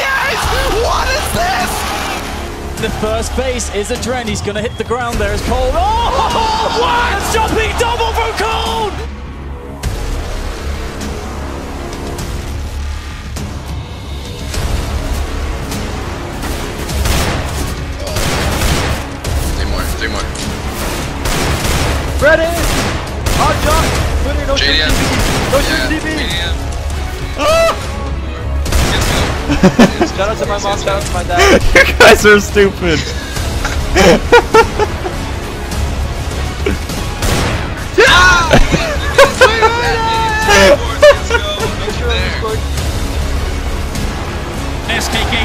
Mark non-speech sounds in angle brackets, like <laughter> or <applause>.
guys! What is this? The first base is Adren. He's going to hit the ground there as Cold. Oh! What? Jumping double from Cold! Three more, three more. Ready! Hot shot! No shoot JDM. No Yeah, <laughs> Shout out to my mom, shout out to my dad. <laughs> You guys are stupid. SK